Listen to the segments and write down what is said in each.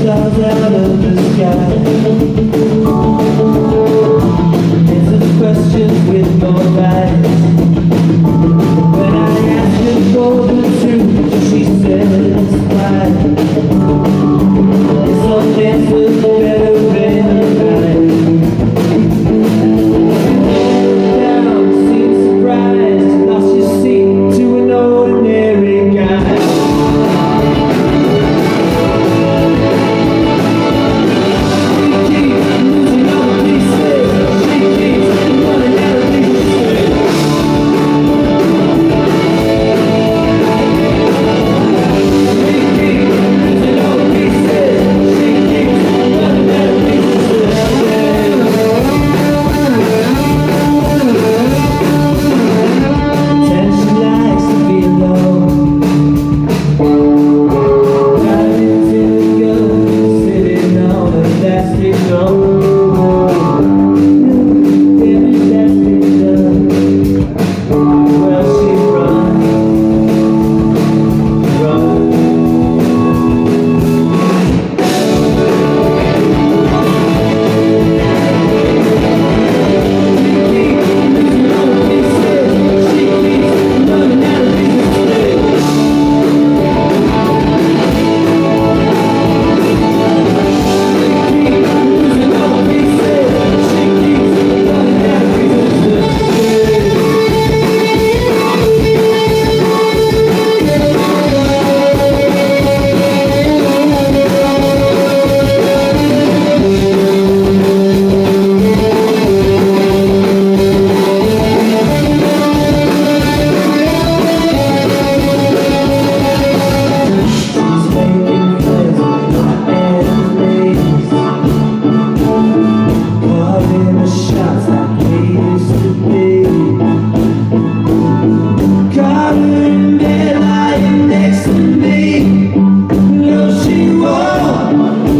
stars out of the sky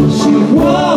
She won't